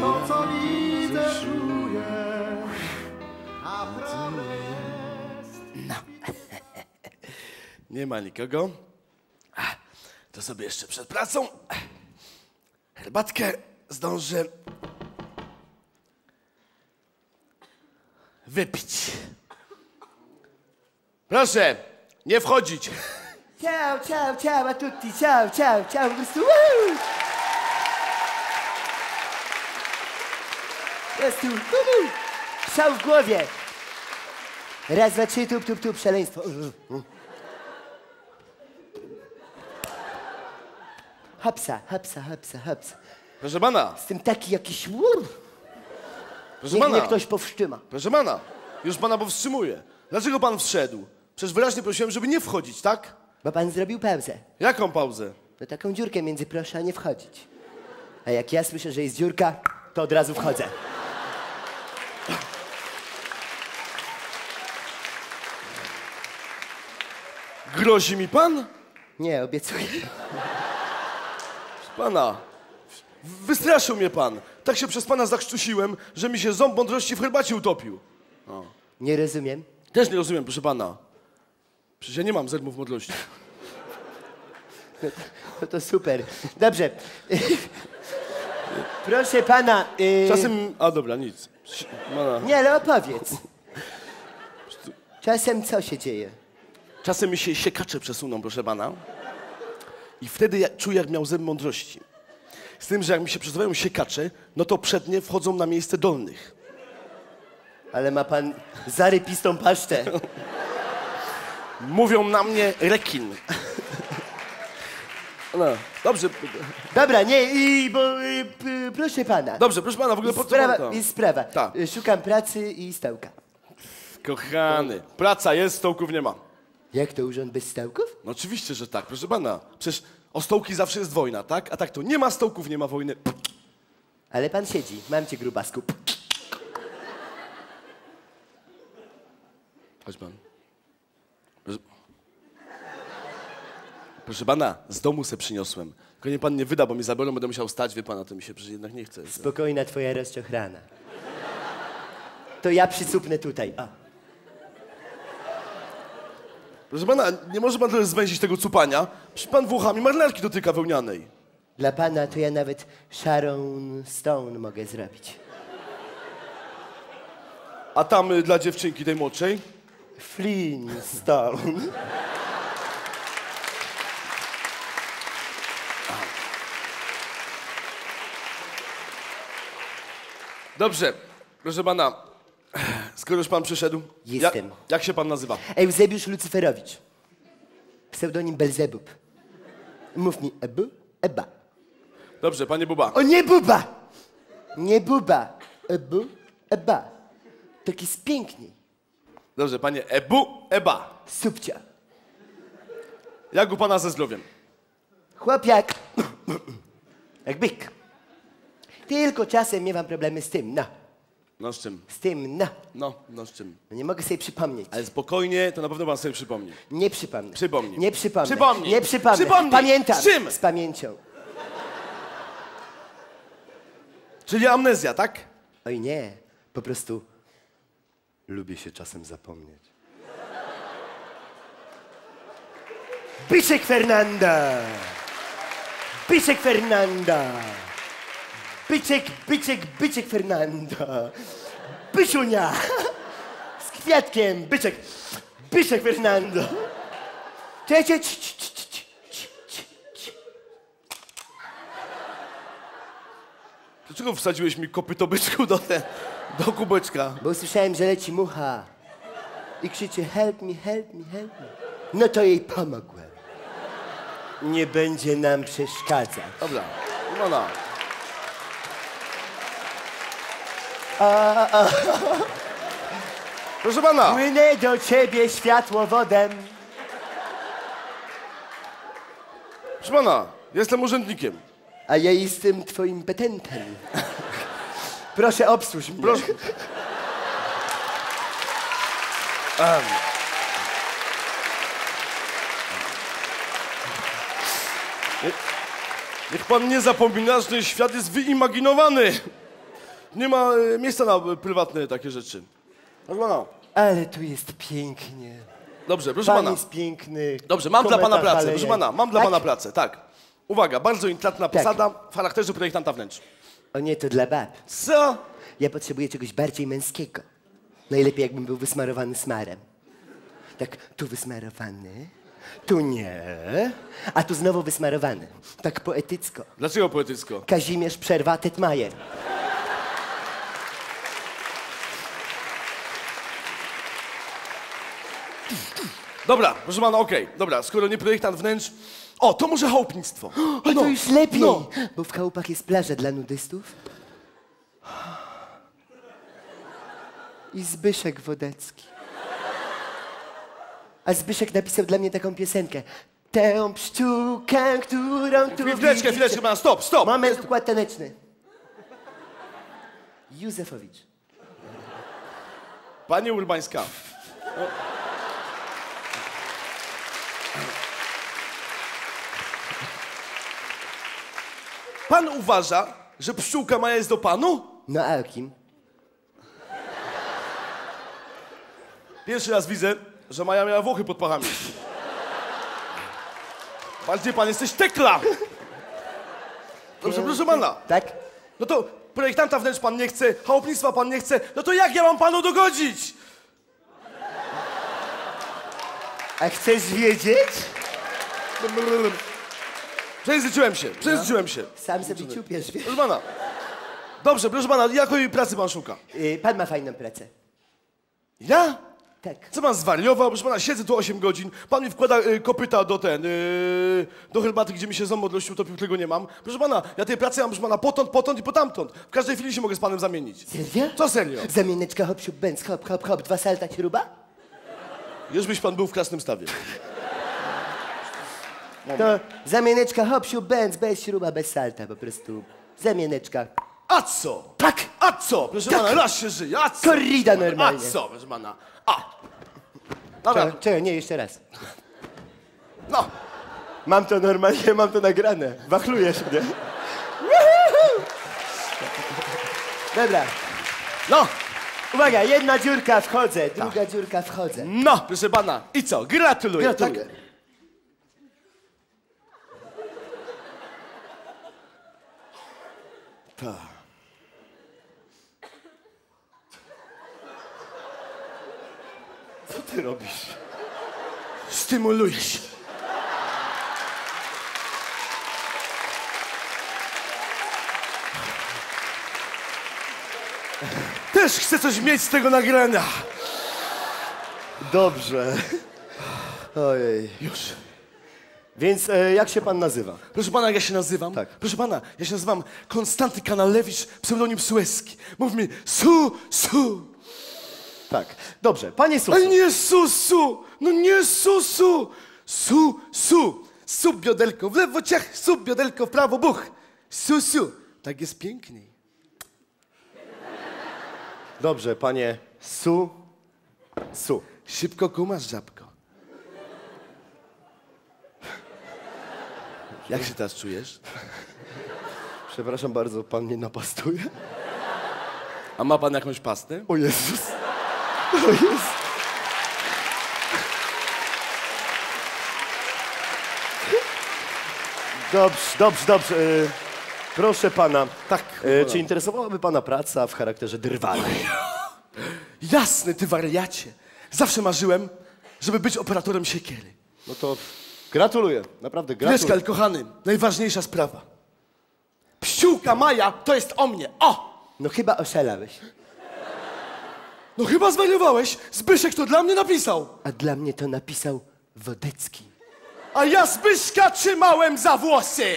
to, co widzę, czuję, a jest... No. Nie ma nikogo. To sobie jeszcze przed pracą herbatkę zdążę wypić. Proszę, nie wchodzić. Ciao, ciao, ciao a tutti, ciao, ciao, ciao, po prostu. Po prostu! Szał w głowie. Raz, dwa, trzy, tup, tup, tup, szaleństwo. Hapsa, hapsa, hapsa, hapsa. Proszę pana, Jestem taki jakiś łur. proszę Niech mnie pana, ktoś powstrzyma. proszę pana, już pana powstrzymuję. Dlaczego pan wszedł? Przecież wyraźnie prosiłem, żeby nie wchodzić, tak? Bo pan zrobił pauzę. Jaką pauzę? No taką dziurkę między proszę, a nie wchodzić. A jak ja słyszę, że jest dziurka, to od razu wchodzę. Grozi mi pan? Nie, obiecuję. Pana, wystraszył mnie pan. Tak się przez pana zakrztusiłem, że mi się ząb mądrości w herbacie utopił. Nie rozumiem. Też nie rozumiem, proszę pana. Przecież ja nie mam zębów mądrości. No to super. Dobrze. Proszę pana. y, Czasem... A dobra, nic. Pana. Nie, ale opowiedz. Czasem co się dzieje? Czasem mi się siekacze przesuną, proszę pana. I wtedy ja czuję, jak miał zęb mądrości. Z tym, że jak mi się przesuwają siekacze, no to przednie wchodzą na miejsce dolnych. Ale ma pan zarypistą paszczę. Mówią na mnie rekin. No, dobrze, Dobra, nie, i bo y, p, proszę pana. dobrze, proszę pana, w ogóle po co Sprawa, to? jest sprawa. Tak. Szukam pracy i stołka. Kochany, praca jest, stołków nie ma. Jak to urząd bez stołków? No oczywiście, że tak, proszę pana. Przecież o stołki zawsze jest wojna, tak? A tak to nie ma stołków, nie ma wojny. Ale pan siedzi. Mam cię grubasku. Chodź pan. Proszę... Proszę pana, z domu se przyniosłem. Tylko nie pan nie wyda, bo mi zabiorą, będę musiał stać, wie pana, to mi się przecież jednak nie chce. Spokojna twoja rozczochrana. To ja przycupnę tutaj. O. Proszę pana, nie może pan trochę zwęzić tego cupania? Przecież pan włochami marynarki dotyka wełnianej. Dla pana to ja nawet Sharon Stone mogę zrobić. A tam y, dla dziewczynki tej młodszej? Flintstone. Dobrze, proszę pana, skoro już pan przyszedł. Jestem. Jak, jak się pan nazywa? Eusebiusz Lucyferowicz. Pseudonim Belzebub. Mów mi Ebu, Eba. Dobrze, panie Buba. O nie Buba! Nie Buba. Ebu, Eba. Taki spiękniej. Dobrze, panie Ebu Eba. Subcia. Jak u pana ze zdrowiem? Chłopiak. Jak byk. Tylko czasem miewam problemy z tym, no. No z czym? Z tym, no. No, no z czym? No Nie mogę sobie przypomnieć. Ale spokojnie, to na pewno pan sobie przypomni. Nie przypomnę. Przypomnij. Nie przypomnę. Przypomnij. Nie przypomnę. Przypomnij. Pamiętam. Z czym? Z pamięcią. Czyli amnezja, tak? Oj nie. Po prostu lubię się czasem zapomnieć. Byczek Fernanda! Byczek Fernanda! Byczek, byczek, byczek Fernanda! Byczunia! Z kwiatkiem, byczek, byczek Fernando! Cii. Dlaczego wsadziłeś mi kopyto byczku do, te, do kubeczka? Bo usłyszałem, że leci mucha i krzyczy help me, help me, help me. No to jej pomogłem. Nie będzie nam przeszkadzać. Dobra, no no. Proszę pana, Płynę do ciebie światłowodem. proszę pana, jestem urzędnikiem. A ja jestem twoim petentem. Proszę obsłuż mnie. Proszę. Nie- Niech pan nie zapomina, że świat jest wyimaginowany. Nie ma e, miejsca na e, prywatne takie rzeczy. Proszę pana, Ale tu jest pięknie. Dobrze, proszę Pan pana. jest piękny. Dobrze, mam dla pana pracę, proszę pana, mam dla Tak? pana pracę, tak. Uwaga, bardzo intratna Tak. posada w charakterze projektanta wnętrz. O nie, to dla bab. Co? Ja potrzebuję czegoś bardziej męskiego. Najlepiej jakbym był wysmarowany smarem. Tak, tu wysmarowany, tu nie, a tu znowu wysmarowany. Tak poetycko. Dlaczego poetycko? Kazimierz Przerwa Tetmajer. Dobra, proszę pana, okej, dobra, skoro nie projektant wnętrz... O, to może chałupnictwo. O, to już lepiej, no. bo w chałupach jest plaża dla nudystów. I Zbyszek Wodecki. A Zbyszek napisał dla mnie taką piosenkę. Tę pszczółkę, którą tu Chwileczkę, widzicie- chwileczkę, pana, stop, stop. Moment, układ taneczny. Józefowicz. Pani Urbańska. Pan uważa, że pszczółka Maja jest do panu? No a o kim? Pierwszy raz widzę, że Maja miała włochy pod pachami. Bardziej pan jesteś tekla! Dobrze, proszę pana. Tak? No to projektanta wnętrz pan nie chce, chałupnictwa pan nie chce, no to jak ja mam panu dogodzić? A chcesz wiedzieć? Przejęzyczyłem się, przejęzyczyłem się. Sam sobie ciupiesz, wiesz? Proszę pana. Dobrze, proszę pana, jakiej pracy pan szuka? Y, Pan ma fajną pracę. Ja? Tak. Co pan zwariował? Proszę pana, siedzę tu 8 godzin, pan mi wkłada y, kopyta do ten, y, do herbaty, gdzie mi się ząb odrościł, to którego nie mam. Proszę pana, ja tej pracy mam, proszę pana, potąd, potąd i potamtąd. W każdej chwili się mogę z panem zamienić. Serio? Co serio? Zamieneczka hop, siup, bęc, hop, hop, hop, dwa salta, śruba? Już byś pan był w klasnym stawie. To zamieneczka hop, siup, bęc, bez śruba, bez salta, po prostu. Zamieneczka. A co? Tak! A co? Proszę pana, raz się żyje, a co? Korrida normalnie. A co, proszę pana? A! Dobra, Czekaj, czekaj, nie, jeszcze raz. no. Mam to normalnie, mam to nagrane. Wachlujesz mnie. Dobra. No, Uwaga, jedna dziurka wchodzę, druga dziurka wchodzę. no, proszę pana. I co? Gratuluję. Gratuluję. Tak? Tak. Co ty robisz? Stymuluję się. Też chcę coś mieć z tego nagrania. Dobrze. Ojej. Już. Więc e, jak się pan nazywa? Proszę pana, jak ja się nazywam? Tak. Proszę pana, ja się nazywam Konstanty Kanalewicz, pseudonim Sueski. Mów mi Su, Su. Tak. Dobrze, panie Susu. Ale nie Su, Su. No nie Su, Su. Su, Su. Su biodelko w lewo ciach, su biodelko w prawo buch. Su, Su. Tak jest piękniej. Dobrze, panie Su. Su. Szybko kumasz, żabko. Jak się teraz czujesz? Przepraszam bardzo, pan mnie napastuje? A ma pan jakąś pastę? O Jezus. O Jezus. Dobrze, dobrze, dobrze. E, proszę pana. Tak, E, czy interesowałaby pana praca w charakterze drwala? Jasny, ty wariacie. Zawsze marzyłem, żeby być operatorem siekiery. No to gratuluję, naprawdę gratuluję. Kal, kochany, najważniejsza sprawa. Pściółka Maja to jest o mnie. O! No chyba oszalałeś. No chyba zwariowałeś. Zbyszek to dla mnie napisał. A dla mnie to napisał Wodecki. A ja Zbyszka trzymałem za włosy.